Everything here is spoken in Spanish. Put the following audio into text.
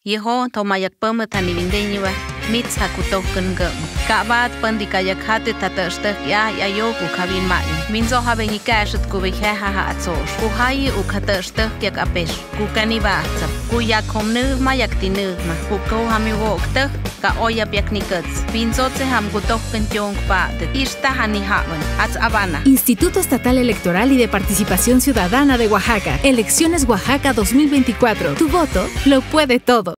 Yeho tomayak pama tani vindeñiwa mitz hakutokan gam. Kabat pandi kaya khate ya ya yo ku kabin ma. Minzo habe ni kashet ku be ha ha atsosh. Ku hayi u yak apesh. Ku kani ba tsap. Ku ya komnu ma yak tinu ma. Ku hami wo ka oya byak ni. Minzo tse ham ku tokan jong ishta hani haman. Ats abana. Instituto Estatal Electoral y de Participación Ciudadana de Oaxaca. Elecciones Oaxaca 2024. Tu voto lo puede todo.